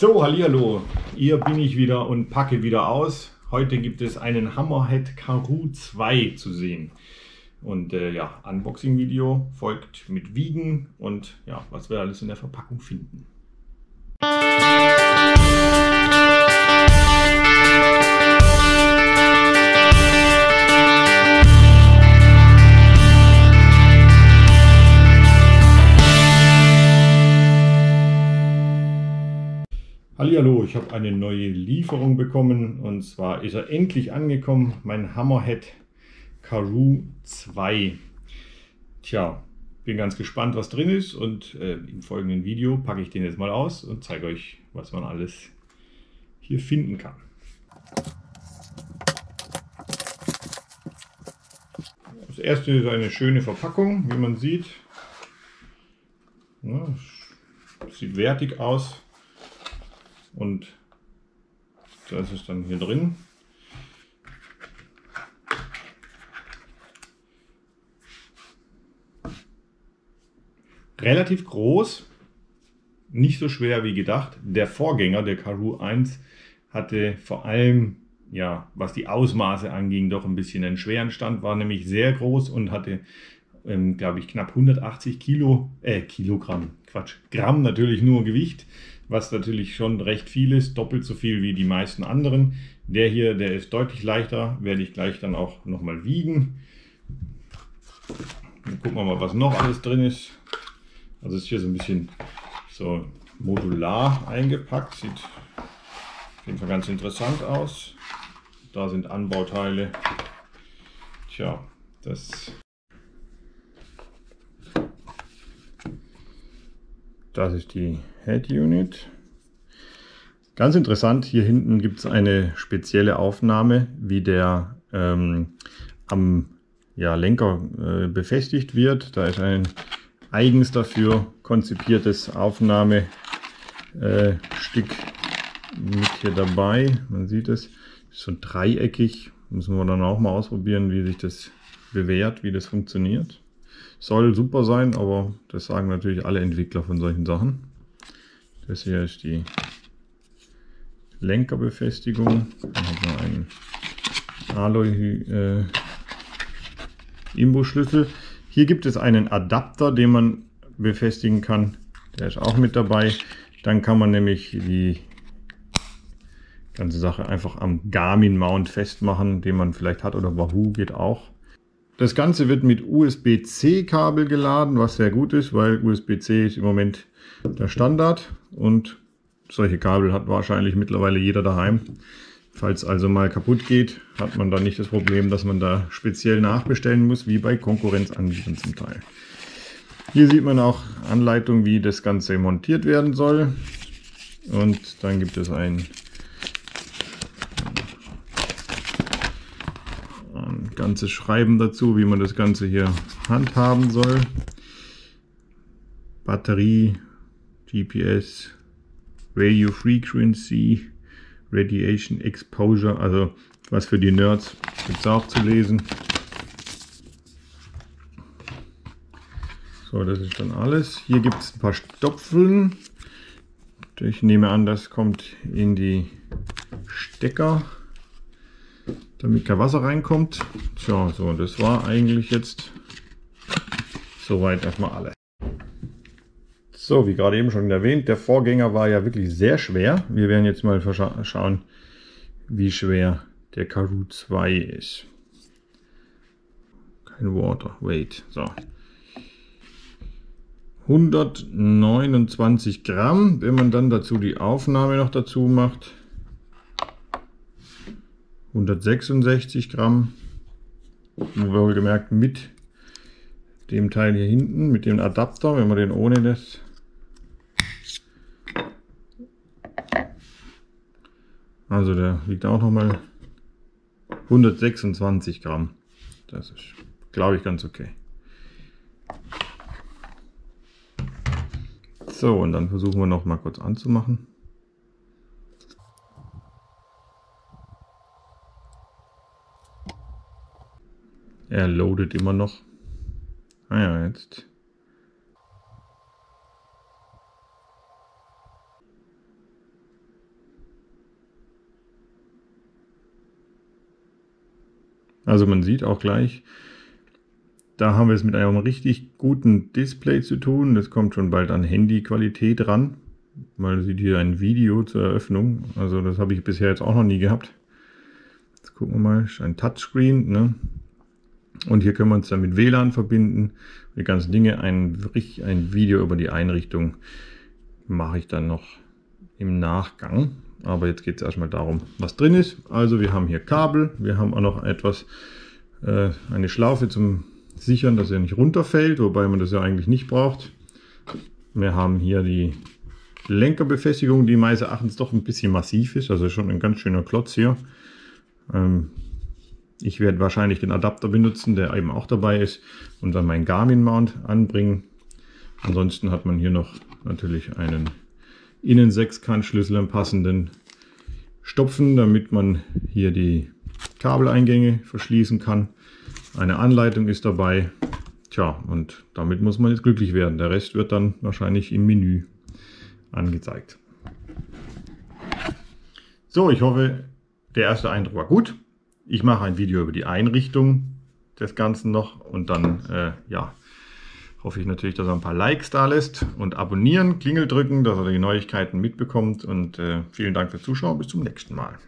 So, hallihallo, hier bin ich wieder und packe wieder aus. Heute gibt es einen Hammerhead Karoo 2 zu sehen. Und äh, ja, Unboxing-Video folgt mit Wiegen und ja, was wir alles in der Verpackung finden. Hallo, ich habe eine neue Lieferung bekommen und zwar ist er endlich angekommen, mein Hammerhead Karoo 2. Tja, bin ganz gespannt, was drin ist und äh, im folgenden Video packe ich den jetzt mal aus und zeige euch, was man alles hier finden kann. Das erste ist eine schöne Verpackung, wie man sieht. Ja, sieht wertig aus und das ist dann hier drin. Relativ groß, nicht so schwer wie gedacht. Der Vorgänger, der Karoo 1, hatte vor allem, ja, was die Ausmaße anging, doch ein bisschen einen schweren Stand, war nämlich sehr groß und hatte, ähm, glaube ich, knapp 180 Kilo, äh, Kilogramm, Quatsch, Gramm natürlich nur Gewicht was natürlich schon recht viel ist, doppelt so viel wie die meisten anderen. Der hier, der ist deutlich leichter, werde ich gleich dann auch nochmal wiegen. Dann gucken wir mal, was noch alles drin ist. Also ist hier so ein bisschen so modular eingepackt, sieht auf jeden Fall ganz interessant aus. Da sind Anbauteile. Tja, das Das ist die Head Unit. Ganz interessant, hier hinten gibt es eine spezielle Aufnahme, wie der ähm, am ja, Lenker äh, befestigt wird. Da ist ein eigens dafür konzipiertes Aufnahmestück äh, mit hier dabei. Man sieht es, ist so dreieckig. Müssen wir dann auch mal ausprobieren, wie sich das bewährt, wie das funktioniert. Soll super sein, aber das sagen natürlich alle Entwickler von solchen Sachen. Das hier ist die Lenkerbefestigung. Dann hat man einen Alloy äh. Hier gibt es einen Adapter, den man befestigen kann. Der ist auch mit dabei. Dann kann man nämlich die ganze Sache einfach am Garmin Mount festmachen, den man vielleicht hat oder Wahoo geht auch. Das Ganze wird mit USB-C-Kabel geladen, was sehr gut ist, weil USB-C ist im Moment der Standard und solche Kabel hat wahrscheinlich mittlerweile jeder daheim. Falls also mal kaputt geht, hat man dann nicht das Problem, dass man da speziell nachbestellen muss, wie bei Konkurrenzanbietern zum Teil. Hier sieht man auch Anleitung, wie das Ganze montiert werden soll. Und dann gibt es ein ganzes Schreiben dazu, wie man das Ganze hier handhaben soll. Batterie, GPS, Radio Frequency, Radiation Exposure, also was für die Nerds gibt es auch zu lesen. So, das ist dann alles. Hier gibt es ein paar Stopfeln. Ich nehme an, das kommt in die Stecker damit kein Wasser reinkommt. Tja, so, das war eigentlich jetzt soweit erstmal alles. So, wie gerade eben schon erwähnt, der Vorgänger war ja wirklich sehr schwer. Wir werden jetzt mal schauen, wie schwer der Karoo 2 ist. Kein Water, wait, so. 129 Gramm, wenn man dann dazu die Aufnahme noch dazu macht. 166 Gramm. Wohlgemerkt mit dem Teil hier hinten, mit dem Adapter, wenn man den ohne das Also der liegt auch nochmal 126 Gramm. Das ist, glaube ich, ganz okay. So, und dann versuchen wir noch mal kurz anzumachen. Er loadet immer noch. Ah ja, jetzt. Also man sieht auch gleich, da haben wir es mit einem richtig guten Display zu tun. Das kommt schon bald an Handyqualität ran. Man sieht hier ein Video zur Eröffnung. Also das habe ich bisher jetzt auch noch nie gehabt. Jetzt gucken wir mal, ein Touchscreen. Ne? Und hier können wir uns dann mit WLAN verbinden. Die ganzen Dinge, ein, ein Video über die Einrichtung mache ich dann noch im Nachgang. Aber jetzt geht es erstmal darum, was drin ist. Also wir haben hier Kabel, wir haben auch noch etwas, äh, eine Schlaufe zum sichern, dass er nicht runterfällt, wobei man das ja eigentlich nicht braucht. Wir haben hier die Lenkerbefestigung, die meines Erachtens doch ein bisschen massiv ist, also schon ein ganz schöner Klotz hier. Ähm, ich werde wahrscheinlich den Adapter benutzen, der eben auch dabei ist und dann meinen Garmin-Mount anbringen. Ansonsten hat man hier noch natürlich einen Innen-Sechskantschlüssel am passenden Stopfen, damit man hier die Kabeleingänge verschließen kann. Eine Anleitung ist dabei. Tja, und damit muss man jetzt glücklich werden. Der Rest wird dann wahrscheinlich im Menü angezeigt. So, ich hoffe, der erste Eindruck war gut. Ich mache ein Video über die Einrichtung des Ganzen noch und dann, äh, ja, hoffe ich natürlich, dass er ein paar Likes da lässt und abonnieren, Klingel drücken, dass er die Neuigkeiten mitbekommt und äh, vielen Dank fürs Zuschauen. Bis zum nächsten Mal.